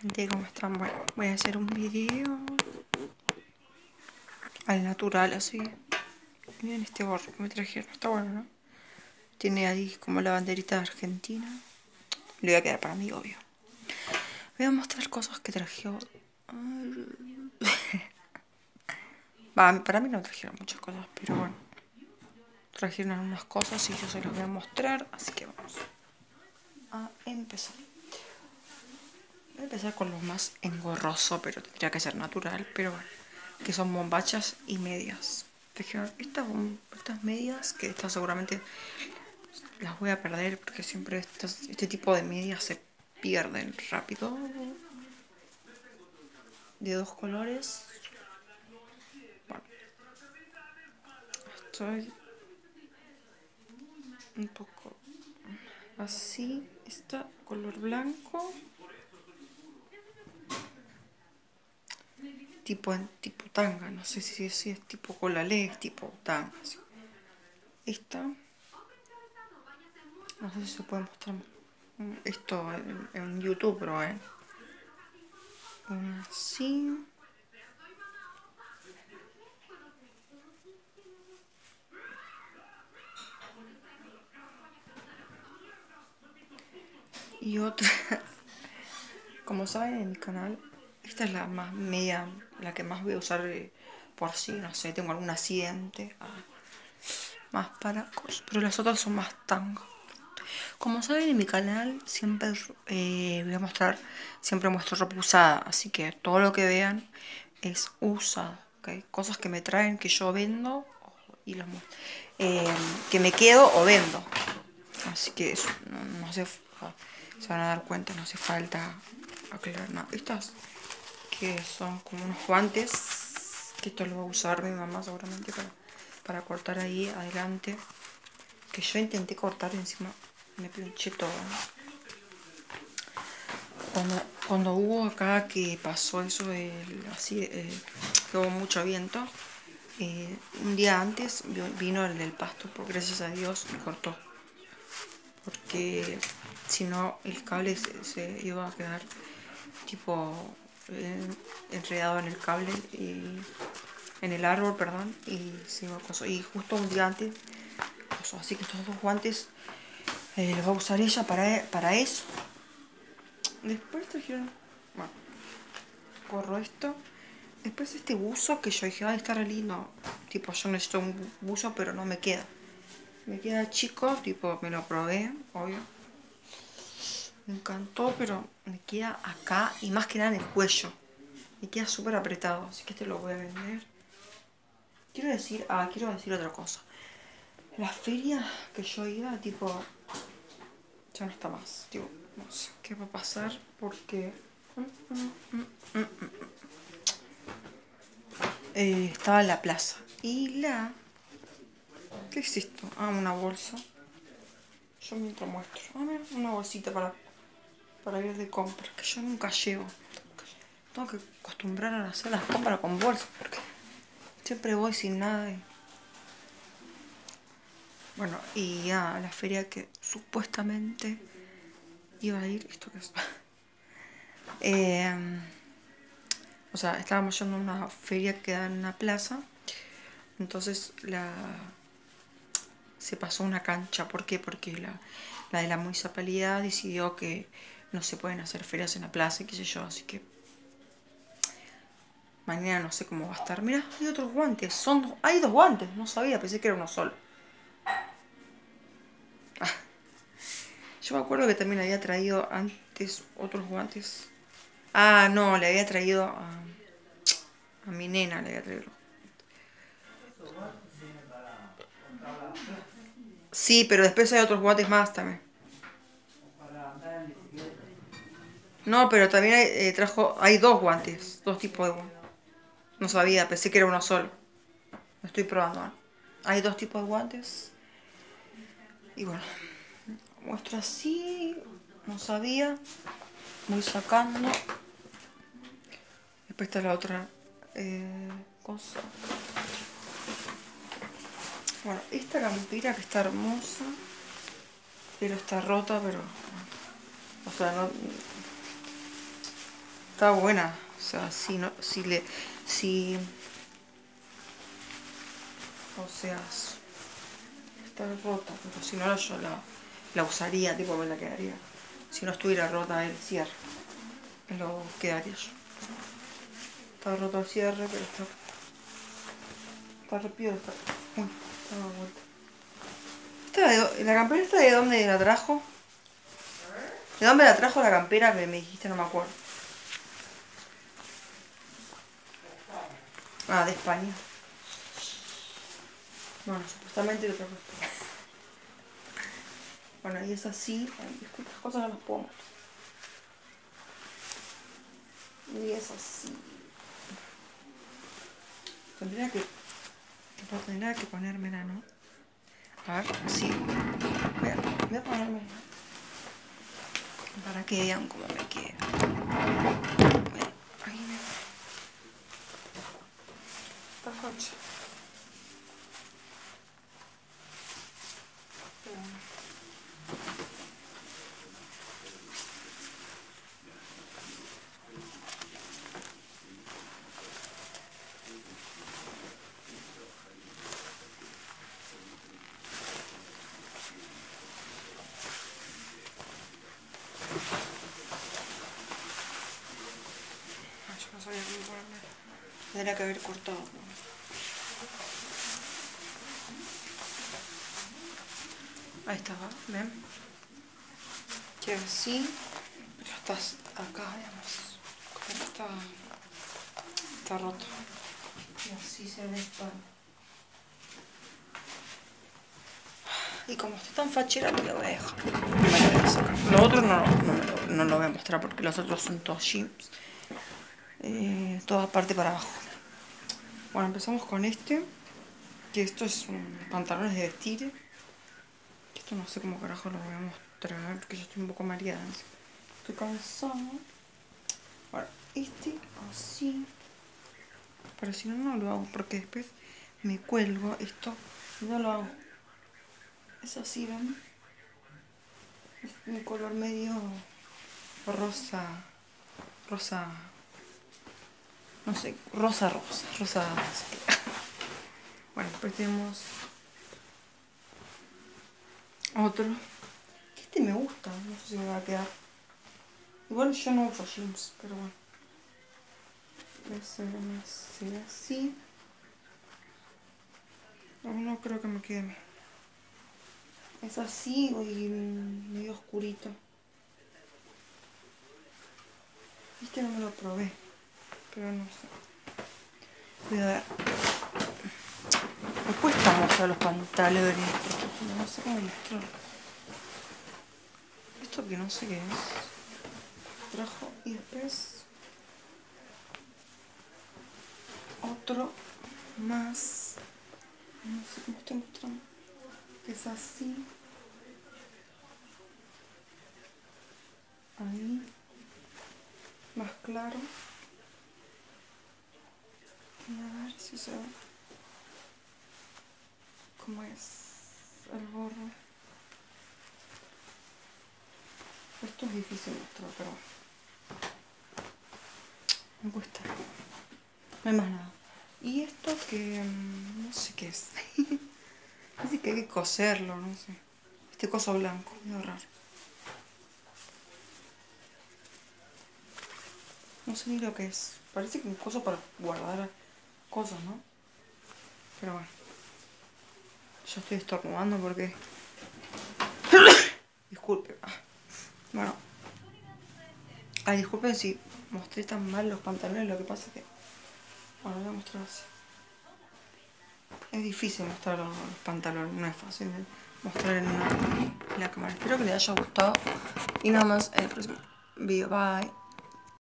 Gente, ¿cómo están? Bueno, voy a hacer un video al natural, así. Miren este gorro que me trajeron, está bueno, ¿no? Tiene ahí como la banderita de Argentina. Le voy a quedar para mí, obvio. Voy a mostrar cosas que trajeron. Va, para mí no trajeron muchas cosas, pero bueno. Trajeron algunas cosas y yo se las voy a mostrar, así que vamos a empezar. Voy a empezar con lo más engorroso, pero tendría que ser natural, pero bueno, que son bombachas y medias. Estas, estas medias, que estas seguramente las voy a perder porque siempre este tipo de medias se pierden rápido. De dos colores. Bueno, estoy un poco así. Está color blanco. Tipo, tipo tanga, no sé si, es tipo colalé, tipo tanga. Esta, no sé si se puede mostrar esto en, YouTube, pero eh. Así. Y otra, como saben en mi canal, esta es la más media, la que más voy a usar eh, por si, no sé, tengo algún accidente, ah, más para cosas, pero las otras son más tango. Como saben en mi canal siempre eh, voy a mostrar, siempre muestro ropa usada, así que todo lo que vean es usado, ¿okay? cosas que me traen, que yo vendo y las eh, que me quedo o vendo. Así que eso, no, sé se van a dar cuenta, no hace falta aclarar nada. Estas que son como unos guantes, que esto lo va a usar mi mamá seguramente para, para cortar ahí adelante. Que yo intenté cortar encima, me pinché todo. Cuando, hubo acá que pasó eso, así, eh, que hubo mucho viento, eh, un día antes vino el del pasto, porque gracias a Dios cortó. Porque si no el cable se, iba a quedar tipo eh, enredado en el cable y en el árbol, perdón, y se a Y justo un día antes Así que estos dos guantes eh, los va a usar ella para, para eso. Después trajeron, bueno, corro esto. Después este buzo que yo dije, va a estar lindo. Tipo, yo necesito un buzo, pero no me queda. Me queda chico, tipo, me lo probé, obvio me encantó, pero me queda acá y más que nada en el cuello. Me queda súper apretado, así que este lo voy a vender. Quiero decir, ah, quiero decir otra cosa. La feria que yo iba, tipo, ya no está más. Tipo, no sé qué va a pasar porque... Eh, estaba en la plaza. Y la... ¿Qué es esto? Ah, una bolsa. Yo mientras muestro. A ver, una bolsita para para ir de compra, que yo nunca llevo. Tengo que acostumbrar a hacer las compras con bolsas, porque siempre voy sin nada. Bueno, y a la feria que supuestamente iba a ir, ¿esto qué es? Em, o sea, estábamos yendo a una feria que da en una plaza, entonces la se pasó una cancha. ¿Por qué? Porque la, la de la municipalidad decidió que no se pueden hacer ferias en la plaza y qué sé yo, así que mañana no sé cómo va a estar. Mira, hay otros guantes, son hay dos guantes, no sabía, pensé que era uno solo. Ah. Yo me acuerdo que también había traído antes otros guantes. Ah, no, le había traído a, a mi nena, le había traído. Sí, pero después hay otros guantes más también. No, pero también eh, trajo, hay dos guantes, dos tipos de guantes. No sabía, pensé que era uno solo. Lo estoy probando. Hay dos tipos de guantes. Y bueno, muestro así, no sabía. Voy sacando. Después está la otra eh, cosa. Bueno, esta campera que está hermosa, pero está rota, pero... O sea, no, está buena. O sea, si no, si le, si, o sea, está rota, pero si no yo la, la usaría, tipo me la quedaría. Si no estuviera rota el cierre, me lo quedaría yo. Está roto el cierre, pero está, está rápido, está, uy, está vuelta. ¿La campera esta de dónde la trajo? ¿De dónde la trajo la campera me dijiste? No me acuerdo. Ah, de España. Bueno, supuestamente lo trajo España. Bueno, y es así. Estas cosas no las puedo. Y es así. Tendría que... Tendría que ponérmela, ¿no? A ver, sí. Voy a, voy a ponérmela. Para que vean cómo me queda. Ahí me va. Está facha. Ay, yo no sabía cómo ponerme. Tendría que haber cortado. Ahí está, ¿va? ¿ven? Que así, pero estás acá, digamos. Como está, está roto. Y así se ve esto. Y como estoy tan fachera, me lo voy a dejar. Me lo voy a sacar. Lo otro no, no, no lo voy a mostrar porque los otros son todos jeans. Eh, toda parte para abajo. Bueno, empezamos con este. Que esto es un pantalones de vestir. Esto no sé cómo carajo lo voy a mostrar. Porque yo estoy un poco mareada. Estoy cansada. Bueno, este así. Pero si no, no lo hago. Porque después me cuelgo esto y no lo hago. Es así, ¿ven? Es un color medio rosa. Rosa. No sé, rosa, rosa. Rosa. Bueno, después tenemos otro. Este me gusta, no sé si me va a quedar. Igual yo no uso jeans, pero bueno. Ese me hace así. No, no creo que me quede. Es así y medio oscurito. Este no me lo probé, pero no sé. Voy a ver. Me cuesta mostrar los pantalones, no sé cómo mostrar. Esto que no sé qué es. Trajo y después otro más. No sé cómo estoy mostrando. Que es así. Ahí. Más claro. A ver si se ve cómo es el gorro. Esto es difícil mostrar, pero me cuesta. No hay más nada. Y esto que mm, no sé qué es. Así que hay que coserlo, no sé. Este coso blanco, medio raro. No sé ni lo que es. Parece que un coso para guardar cosas, ¿no? Pero bueno. Yo estoy estornudando porque... Disculpe. Bueno. Ay, disculpen si mostré tan mal los pantalones, lo que pasa es que... Bueno, voy a mostrar así. Es difícil mostrar los pantalones, no es fácil mostrar en, en la cámara. Espero que les haya gustado. Y nada más en el próximo video. Bye.